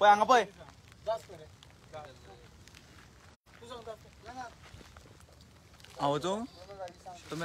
पळय हांगा पळय हांव वचूं तुमी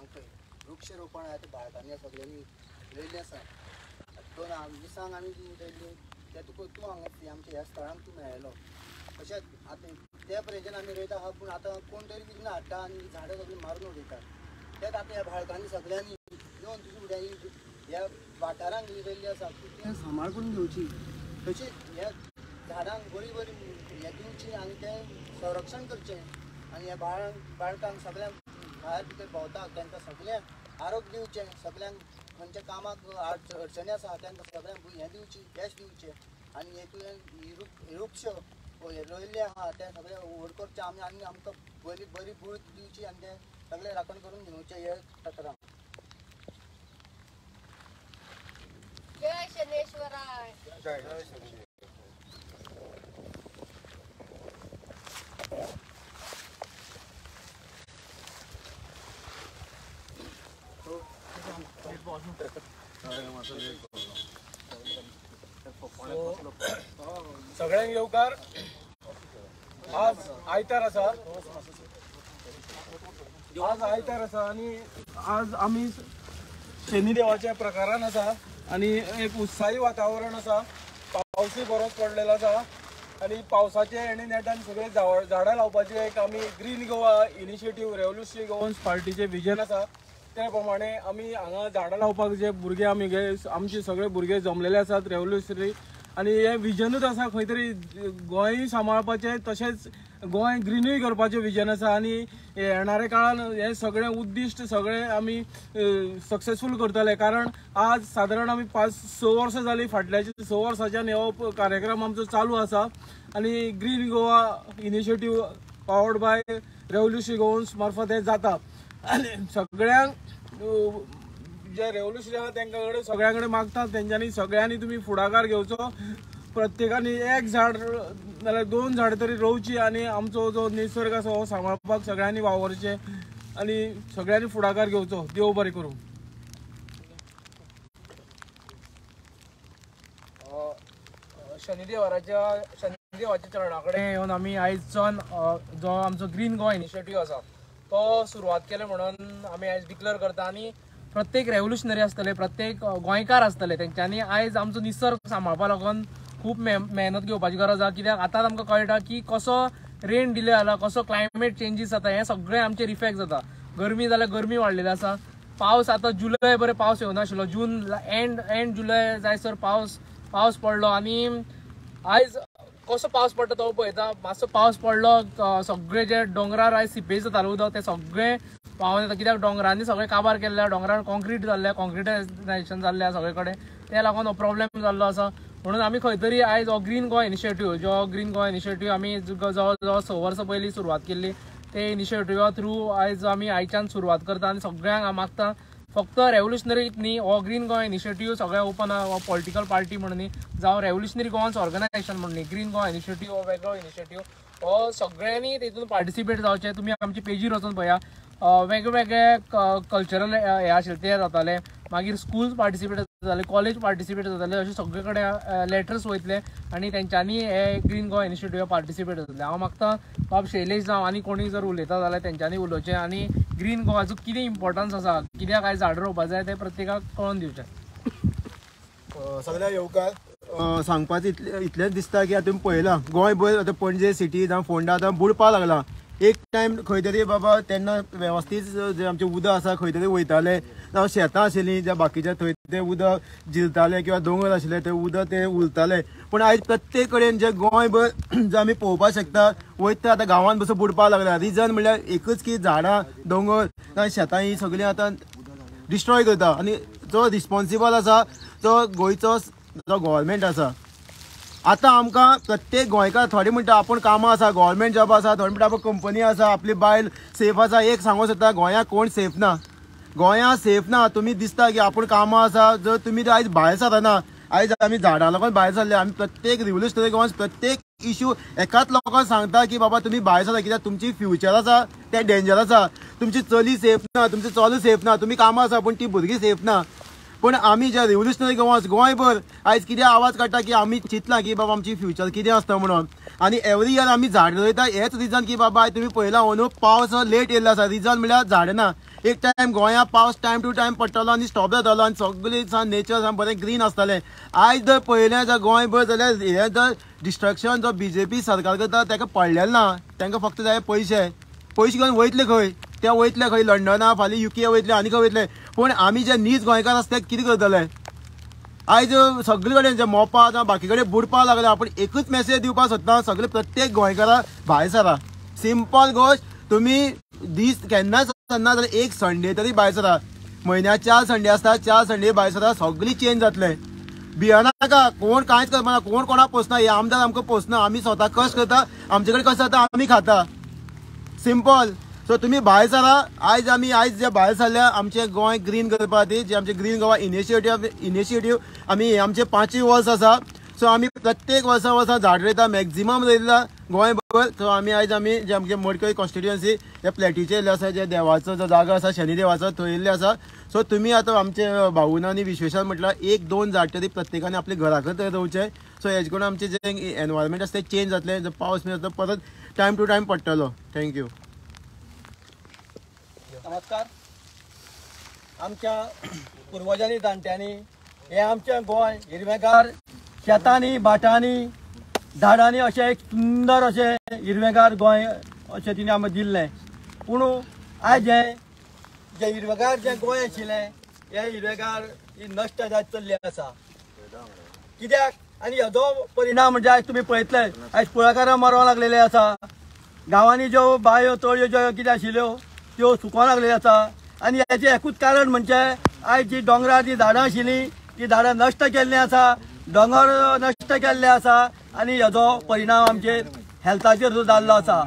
सांगतोय. वृक्षरोपण आहे ते बाळकांनी सगळ्यांनी लयल्ले आसा दोन मिसांग आमी जी उडयल्ली ते तुका तूं हांगा आमच्या ह्या स्थळांक तूं मेळयलो तशेंच आतां त्या पर्यंत आमी रोयता आहा पूण आतां कोण तरी कितें हाडटा आनी झाडां सगळीं मारून उडयतात तेच आतां ह्या बाळकांनी सगळ्यांनी येवन तुजी उड्यांनी ह्या वाठारांक उडयल्ली आसा तें सांबाळ करून घेवची तशीच ह्या झाडांक बरी बरी हें दिवची आनी तें संरक्षण करचें आनी ह्या बाळ बाळकांक सगळ्यांक भायर भितर भोंवतात तांकां सगळ्यांक आरोग्य दिवचें सगळ्यांक खंयच्या कामाक अडच- अडचणी आसा तांकां सगळ्यांक हें दिवची यश दिवचें आनी हेतून ही वृ- हे वृक्ष रोयल्ले आहा ते सगळे व्हड करचे आमी आनी आमकां बरी बरी बुळ दिवची आनी ते सगळे राखण करून घेवचे हे तक्रार. जय शनेश्वराय. सगळ्यांक येवकार आज आयतार आसा आज आयतार आसा आनी आज आमी शनिदेवाच्या प्रकारान आसा आनी एक उत्साही वातावरण आसा पावसूय बरोच पडलेलो आसा आनी पावसाचे हेणे नेटान सगळे झाडां लावपाचे एक आमी green Goa initiative revolutionary Goans पार्टीचे विजन आसा त्या प्रमाणे आमी हांगा झाडां लावपाक जे भुरगे आमी गे आमचे सगळे भुरगे जमलेले आसात रेव्होल्युशनरी आनी हे विजनूच आसा खंय तरी गोंय सांबाळपाचें तशेंच गोंय ग्रीनूय करपाचें विजन आसा. आनी येणाऱ्या काळान हे सगळें उद्दिश्ट सगळें आमी सक्सेसफूल करतले. कारण आज सादारण आमी पांच स वर्सां जालीं फाटल्याच्या स वर्साच्यान हो कार्यक्रम आमचो चालू आसा. आनी green Goa initiative powered by revolution Goans मार्फत हे जाता. आनी सगळ्यांक जे रेव्होल्युशन आहा तेंच्या कडेन सगळ्यां कडेन मागता तेंच्यांनी सगळ्यांनी तुमी फुडाकार घेवचो प्रत्येकानी एक झाड नाल्यार दोन झाड तरी रोवची आनी आमचो जो निसर्ग आसा हो सांबाळपाक सगळ्यांनी वावरचें आनी सगळ्यांनी फुडाकार घेवचो देव बरें करूं. शनिदेवाराच्या शनिदेवाच्या चरणा कडेन येवन आमी आयज अ, जो आमचो ग्रीन गोवा इनिशिएटीव आसा तो सुरवात केले म्हणून आमी आयज डिक्लेअर करता. आनी प्रत्येक रेव्होल्युशनरी आसतले प्रत्येक गोंयकार आसतले तेंच्यांनी आयज आमचो निसर्ग सांबाळपा लागून खूब मे मेहनत घेवपाची गरज आसा कित्याक आतां आमकां कळटा की कसो रेन डिले जाला कसो क्लायमेट चेंजीस जाता हें सगळें आमचेर इफेक्ट जाता. गरमी जाल्यार गरमी वाडलेली आसा. पावस आतां जुलय बरें पावस येवनाशिल्लो जून एंड एंड जुलय जायसर पावस पावस पडलो. आनी आयज कसो पावस पडटा तो पळयता मातसो पावस पडलो सगळे जे डोंगरार आयज सिपेज जातालो उदक ते सगळे पावून येता कित्याक डोंगरांनी सगळे काबार केल्ले डोंगरार कॉन्क्रीट जाल्ले कॉन्क्रिटायझेशन जाल्ले सगळे कडेन ते लागून हो प्रॉब्लेम जाल्लो आसा म्हणून आमी खंय तरी आयज हो ग्रीन गोवा इनिशिएटीव जो ग्रीन गोवा इनिशिएटीव आमी जवळ जवळ स वर्सां पयलीं सुरवात केल्ली ते इनिशिएटिव्हा थ्रू आयज आमी आयच्यान सुरवात करता आनी सगळ्यांक मागता फक्त रेवल्युशनरीत न्ही हो ग्रीन गोवा इनिशिएटीव सगळ्या ओपन हो पॉलिटिकल पार्टी म्हणून. न्ही जावं रेवल्युशनरी गोवन्स ऑर्गनायझेशन म्हणून न्ही ग्रीन गोवा इनिशिएटीव हो वेगळो इनिशिएटीव हो सगळ्यांनी तेतून पार्टिसिपेट जावचे. तुमी आमच्या पेजीर वचून पळया वेगवेगळे कल्चरल हे आशिल्ले ते जाताले. मागीर स्कूल्स पार्टिसिपेट जाताले कॉलेज पार्टिसिपेट जाताले. अशें सगळे कडेन लेटर्स वयतले आनी तेंच्यांनी हे ग्रीन गोवा इनिशिएटिव्ह पार्टिसिपेट जातले. हांव मागता बाब शैलेश जावं. आनी कोणी जर उलयता जाल्यार तेंच्यांनी उलोवचें. आनी ग्रीन गोवाचो कितें इम्पॉर्टन्स आसा कित्याक आयज झाडां रोवपा जाय तें प्रत्येकाक कळोन दिवचें सगळ्या येवकार सांगपाचें इतले इतलेंच दिसता की आतां तुमी पळयलां. गोंयभर आतां पणजे सिटी जावं फोंडा आतां बुडपा लागला. एक टायम खंय तरी बाबा तेन्ना वेवस्थीत जे आमचें उदक आसा खंय तरी वयताले. जावं शेतां आशिल्लीं ज्या बाकीच्या थंय तें उदक जिरतालें किंवा दोंगर आशिल्ले थंय उदक तें उरतालें पूण आयज प्रत्येक कडेन जे गोंयभर जे आमी पळोवपाक शकता वयता आतां गांवांत बसून बुडपाक लागला. रिजन म्हणल्यार एकच की झाडां दोंगर जावं शेतां ही सगळीं आतां डिस्ट्रॉय करता. आनी जो रिस्पॉन्सिबल आसा तो गोंयचो जो गोवोरमेंट आसा. आतां आमकां प्रत्येक गोंयकार थोडे म्हणटा आपूण कामां आसा गव्हर्मेंट जॉब आसा थोडे म्हणटा आपूण कंपनी आसा आपली बायल सेफ आसा. एक सांगूंक सोदता गोंयाक कोण सेफ ना? गोंया सेफ ना. तुमी दिसता की आपूण कामां आसा जर तुमी जर आयज भायर सरना आयज आमी झाडां लागून भायर सरले आमी प्रत्येक रिव्होल्युशनरी गोवन्स प्रत्येक इशू एकाच लोकांक सांगता की बाबा तुमी भायर सरा कित्याक तुमची फ्युचर आसा तें डेंजर आसा तुमची चली सेफ ना तुमची चलो सेफ ना तुमी कामां आसा पूण ती भुरगीं सेफ ना. पूण आमी जे रिव्होल्युशनरी गोवन्स गोंयभर आयज कितें आवाज काडटा की आमी चिंतला की बाबा आमची फ्युचर कितें आसता म्हणून. आनी एवरी इयर आमी झाड रोयता हेच रिजन की बाबा आयज तुमी पळयला अंदू पावस लेट येयल्लो आसा रिजन म्हळ्यार झाड ना. एक टायम गोंया पावस टायम टू टायम पडटलो आनी स्टॉप जातालो आनी सगळी नेचर सामकें बरें ग्रीन आसतालें आयज जर पळयलें जर गोंयभर जाल्यार हें जर डिस्ट्रक्शन जो बी जे पी सरकार करता ताका पडलेलें ना. तांकां फक्त जाय पयशे. पयशे घेवन वयतले खंय. ते वयतले खंय. लंडना फाल्यां युके वयतले आनी खंय वयतले. पूण आमी जे नीज गोंयकार आसा ते कितें करतले? आयज सगळे कडेन जे मोपा जावं बाकी कडेन बुडपा लागल्या पूण एकूच मॅसेज दिवपाक सोदता सगळे प्रत्येक गोंयकारा भायर सरा सिंपल गोश्ट तुमी दीस केन्नाच ना जाल्यार एक संडे तरी भायर सरा म्हयन्या चार संडे आसता चार संडे भायर सरा सगळी चेंज जातले भियनाका कोण कांयच करपाना कोण कोणाक पोसना हे आमदार आमकां पोसना आमी स्वता कश्ट करता आमचे कडेन कशें जाता आमी खाता. सिंपल सो तुमी भायर सरा आयज आमी आयज जे भायर सरल्या आमचे गोंय ग्रीन करपा खातीर जे आमचे ग्रीन गोवा इनिशिएटीव इनिशिएटीव आमी आमचे पांचवी वर्स आसा सो आमी प्रत्येक वर्सा वर्सा झाड रोयता मॅक्झिमम रोयला गोंयभर सो आमी आयज आमी जे आमचे मडकय कॉन्स्टिट्युएन्सी हे प्लॅटीचे येयल्ले आसा जे देवाचो जो जागो आसा शनी देवाचो थंय येयल्ले आसा सो तुमी आतां आमचे भाऊन आनी विश्वेशान म्हटल्यार एक दोन झाड तरी प्रत्येकाने आपले घराकच रोवचे. सो हेजे करून आमचे जे एनवायरमेंट आसा तें चेंज जातलें जो पावस बी जाता परत टायम टू टायम पडटलो थँक्यू नमस्कार. आमच्या पुर्वजांनी जाणट्यांनी हे आमचें गोंय हिरवेगार शेतांनी भाटांनी झाडांनी अशें एक सुंदर अशें हिरवेगार गोंय अशें तिणें आमकां दिल्लें. पूण आयज हें जें हिरवेगार जें गोंय आशिल्लें हें हिरवेगार ही नश्ट जायत चल्ली आसा. कित्याक आनी हेजो परिणाम म्हणजे आयज तुमी पळयतले आयज कुळाकारां मरोंक लागलेले आसा. गांवांनी ज्यो बांयो तळयो ज्यो कितें आशिल्ल्यो त्यो सुकोंक लागलेल्यो आसा. आनी हेचें एकूच कारण म्हणजे आयज जी डोंगरार जी झाडां आशिल्लीं ती झाडां नश्ट केल्लीं आसा. दोंगर नश्ट केल्ले आसा आनी हेजो परिणाम आमचेर हेल्थाचेर सुद्दां जाल्लो आसा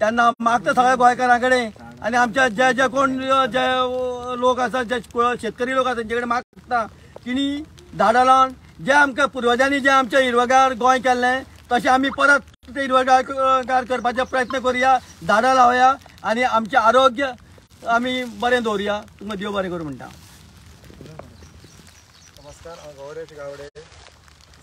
तेन्ना मागता सगळ्या गोंयकारां कडेन आनी आमचे जे जे कोण जे लोक आसा जे शेतकरी लोक आसा तेंचे कडेन मागता तिणी झाडां लावन जे आमकां पुर्वजांनी जे आमचें हिरवगार गोंय केल्लें तशें आमी परत ते हिरवगार करपाचे प्रयत्न करुया झाडां लावया आनी आमचें आरोग्य आमी बरें दवरुया तुमकां देव बरें करूं म्हणटा नमस्कार हांव गौरेश गावडे.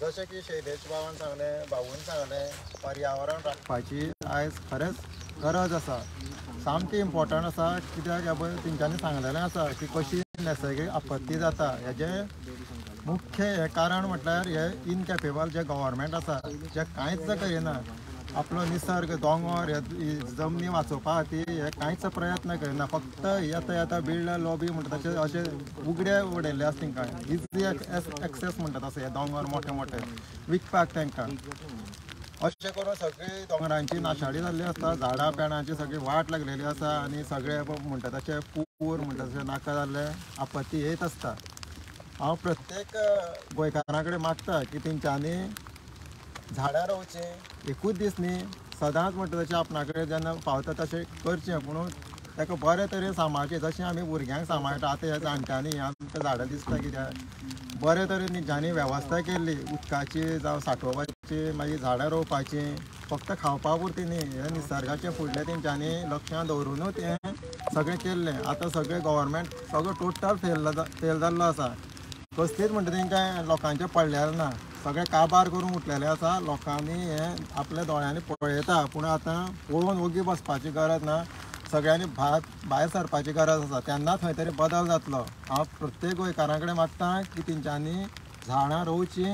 जशें की शैलेश बाबान सांगलें भाऊन सांगलें पर्यावरण राखपाची आयज खरेंच गरज आसा. सामकी इम्पॉर्टंट आसा कित्याक ह्या पळय तेंच्यांनी सांगलेलें आसा की कशी नैसर्गीक आपत्ती जाता हेजें मुख्य हें कारण म्हटल्यार हे इनकॅपेबल जे गव्हर्मेंट आसा जे कांयच करिना आपलो निसर्ग दोंगर हे जमनी वाचोवपा खातीर हे कांयच प्रयत्न करिना. फक्त येता येता बिल्डर लॉबी म्हणटा तशें अशें उगडे उडयल्ले आसा तेंकां इजी एक्सेस म्हणटात अशें हे दोंगर मोठे मोठे. विकपाक तांकां अशें करून सगळी दोंगरांची नाशाडी जाल्ली आसता झाडां पेडांची सगळी वाट लागलेली आसा आनी सगळे म्हणटा तशें पूर म्हणटा तशें नाका जाल्ले आपत्ती येत आसता हांव प्रत्येक गोंयकारां कडेन मागता की तेंच्यांनी झाडां रोवचें. एकूच दीस न्ही सदांच म्हणटा तशें आपणा कडेन जेन्ना पावता तशें करचें पुणून ताका बरे तरेन सांबाळचें जशें आमी भुरग्यांक सांबाळटा आतां ह्या जाणट्यांनी आमकां झाडां दिसता कित्याक बरे तरेन तेंच्यांनी वेवस्था केल्ली उदकाची जावं सांठोवपाची मागीर झाडां रोवपाची फक्त खावपा पुरती न्ही हे निसर्गाचे फुडले तेंच्यांनी लक्षां दवरुनूच हें सगळें केल्लें. आतां सगळें गव्हर्मेंट सगळो टोटल फेल फेल जाल्लो आसा. कसलीच म्हणटा तेंकां लोकांचे पडल्यार ना. सगळे काबार करून उठलेले आसा लोकांनी हे आपल्या दोळ्यांनी पळयता. पूण आतां पळोवन ओगी बसपाची गरज ना. सगळ्यांनी भात भायर सरपाची गरज आसा. तेन्नाच खंय तरी बदल जातलो. हांव प्रत्येक गोंयकारां कडेन मागता की तेंच्यांनी झाडां रोवची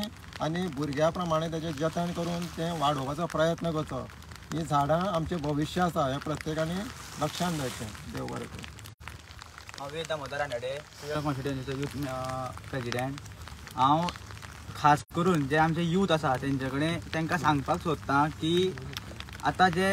आनी भुरग्या प्रमाणे तेजें जतन करून तें वाडोवपाचो प्रयत्न करचो. ही झाडां आमचें भविश्य आसा हें प्रत्येकानी लक्षांत दवरचें देव बरें करूं. हांव वेद दामोदर रानडे कॉन्स्टिट्युन्सीचो यूथ प्रेजिडेंट हांव खास करून जे आमचे यूथ आसा तेंचे कडेन तांकां सांगपाक सोदता की आतां जे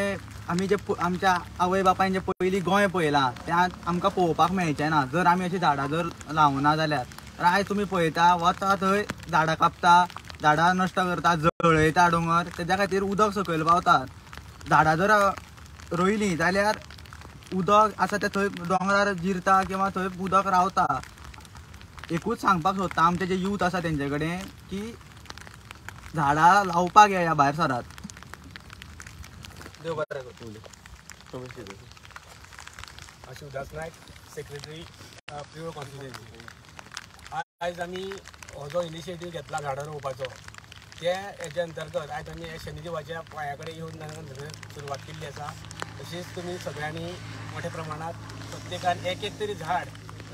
आमी जे आमच्या आवय बापायन जे पयलीं गोंय पळयलां तें आमकां पळोवपाक मेळचें ना. जर आमी अशीं झाडां जर लावना जाल्यार तर आयज तुमी पळयता वता थंय झाडां कापता झाडां नश्ट करता जळयता डोंगर तेज्या खातीर उदक सकयल पावतात झाडां जर रोयलीं जाल्यार उदक आसा तें थंय दोंगरार जिरता किंवा थंय उदक रावता. एकूच सांगपाक सोदता आमचे जे यूथ आसा तेंचे कडेन की झाडां लावपाक येया भायर सरात. देव बरें करूं Shivdas Naik secretary pure constituency आयज आमी हो जो इनिशिएटीव घेतला झाडां रोवपाचो ते हेजे अंतर्गत आयज आमी हे शनिदेवाच्या पांया कडेन येवन सुरवात केल्ली आसा. तशीच तुमी सगळ्यांनी मोठ्या प्रमाणात प्रत्येकान एक एक तरी झाड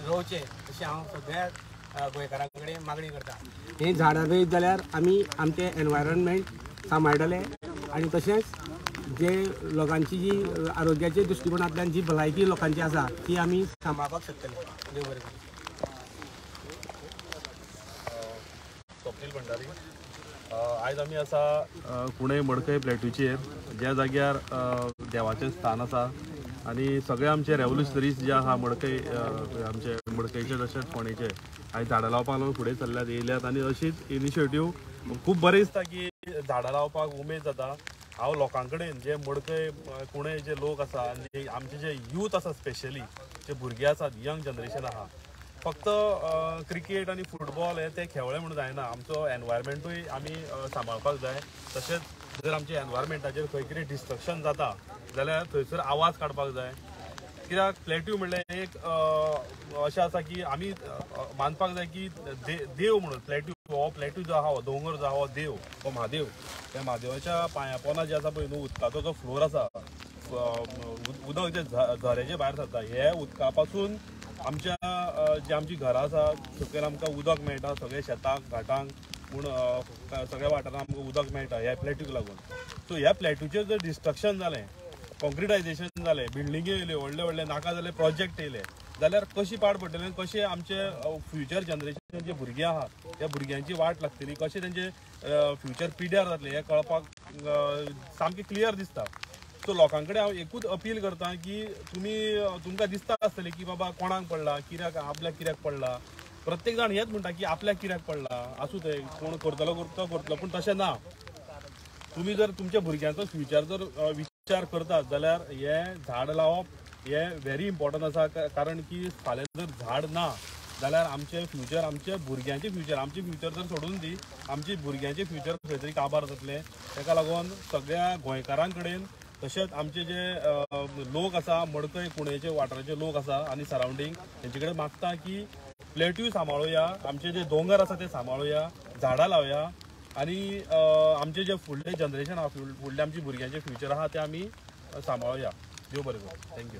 रोवचें अशी हांव सगळ्या गोंयकारां कडेन मागणी करता. ही झाडां रोयत जाल्यार आमी आमचें एनवायरमेंट सांबाळटले आनी तशेंच जे लोकांची जी आरोग्याच्या दृश्टिकोनांतल्यान जी भलायकी लोकांची आसा ती आमी सांबाळपाक शकतले. देव बरें करूं. स्वप्नील भंडारी. आयज आमी आसा अ, मडकय प्लॅटूचेर ज्या जाग्यार देवाचें स्थान आसा आनी सगळे आमचे रेवल्युशनरीज जे आहा मडकय आमचे मडकयचे तशेंच फोणेचे हांवें झाडां लावपाक लागून फुडें चल्ल्यात येयल्यात आनी अशीच इनिशिएटीव खूब बरें दिसता की झाडां लावपाक उमेद जाता हांव लोकां कडेन जे मडकय अ, कुणय जे लोक आसा आनी आमचे जे यूथ आसा स्पेशली जे भुरगे आसात यंग जनरेशन आहा फक्त क्रिकेट आनी फुटबॉल हे ते खेळ्ळे म्हणून जायना. आमचो एनवायरमेंटूय आमी सांबाळपाक जाय. तशेंच जर आमच्या एनवायरमेंटाचेर खंय कितें डिस्ट्रक्शन जाता जाल्यार थंयसर आवाज काडपाक जाय. कित्याक प्लॅट्यू म्हणल्यार एक अशें आसा की आमी मानपाक जाय की दे- देव म्हणून प्लॅट्यू हो प्लॅट्यू जो आहा हो दोंगर जो आहा हो देव हो महादेव. त्या महादेवाच्या पांया पोना जे आसा पळय न्हू उदकाचो जो फ्लोर आसा उदक जे झऱ्याचे भायर सरता हे उदका पासून आमच्या जी आमची घरां आसा सकयल आमकां उदक मेळटा सगळे शेतांक घाटांक पूण सगळ्या वाठारांत आमकां उदक मेळटा ह्या प्लॅट्यूक लागून. सो ह्या प्लॅट्यूचेर जर डिस्ट्रक्शन जालें कॉन्क्रिटायझेशन जालें बिल्डिंगे येयल्यो व्हडले व्हडले नाका जाले प्रोजेक्ट येयले जाल्यार कशी पाड पडटली आनी कशें आमचे फ्युचर जनरेशन जे भुरगे आहात त्या भुरग्यांची वाट लागतली कशें तेंचे फ्युचर पिड्यार जातले हें कळपाक सामकें क्लियर दिसता. सो लोकां कडेन हांव एकूच अपील करतां की तुमी तुमकां दिसता आसतलें की बाबा कोणाक पडला कित्याक आपल्याक कित्याक पडला प्रत्येक जाण हेच म्हणटा की आपल्याक कित्याक पडला. आसूं ते कोण करतलो करतो करतलो पूण तशें ना. तुम्ही जर तुमच्या भुरग्यांचो फ्युचर जर विचार करतात जाल्यार हे झाड लावप हे व्हेरी इम्पॉर्टंट आसा कारण की फाल्यां जर झाड ना जाल्यार आमचे फ्युचर आमचे भुरग्यांचे फ्युचर आमचे फ्युचर जर सोडून दी आमचे भुरग्यांचे फ्युचर खंय तरी काबार जातले. ताका लागून सगळ्या गोंयकारां कडेन तशेंच आमचे जे लोक आसा मडकय कुणेचे वाठाराचे लोक आसा आनी सरावंडींग तेंचे कडेन मागता की प्लेट्यूय सांबाळुया आमचे जे दोंगर आसा ते सांबाळुया झाडां लावया. आनी आमचे जे फुडले जनरेशन आहा फुड- फुडले आमचे भुरग्यांचे फ्युचर आहा ते आमी अ, सांबाळुया देव बरें करूं. थँक्यू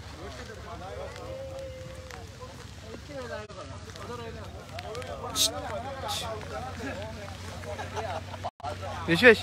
विशेष